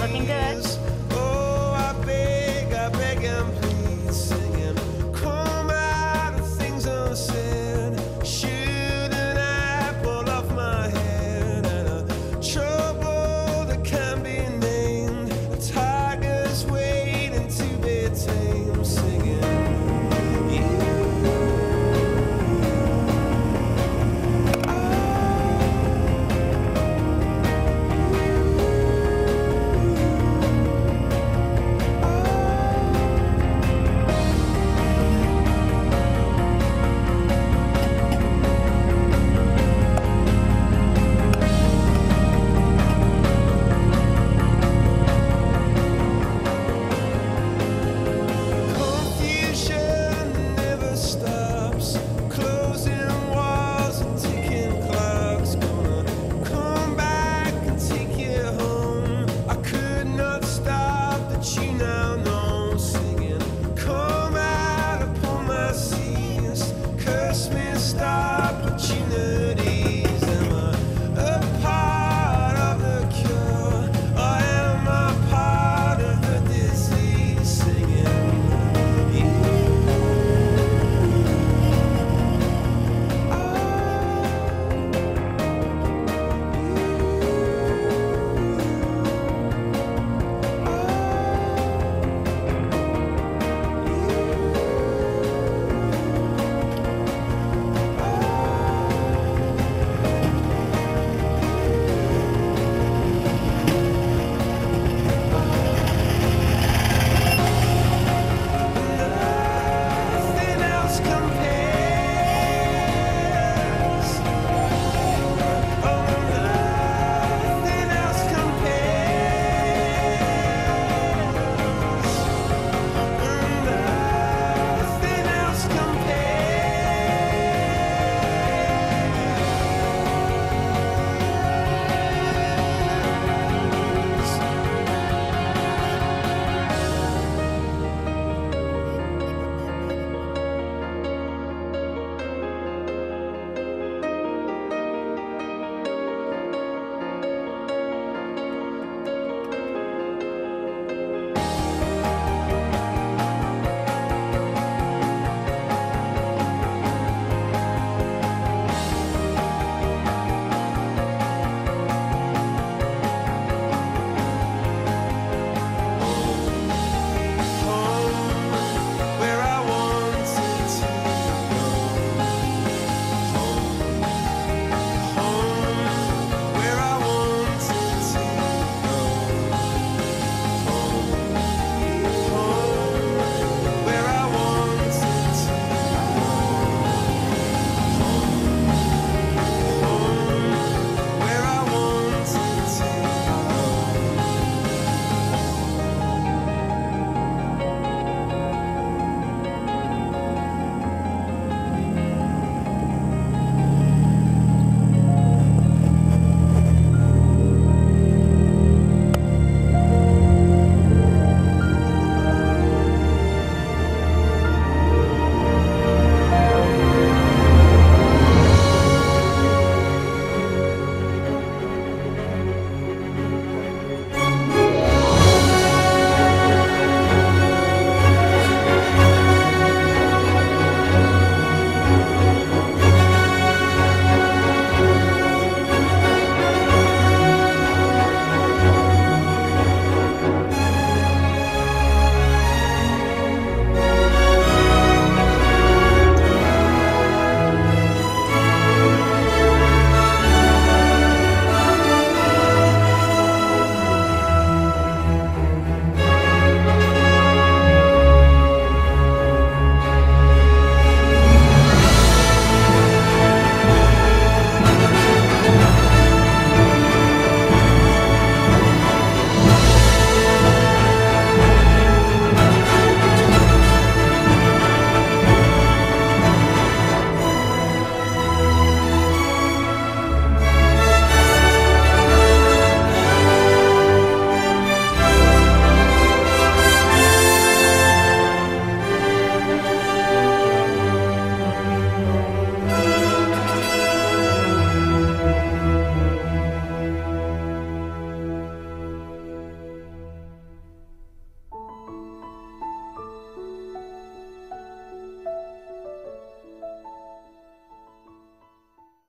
Looking good. Oh, I beg, I beg and please.